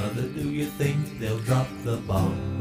Mother, do you think they'll drop the bomb?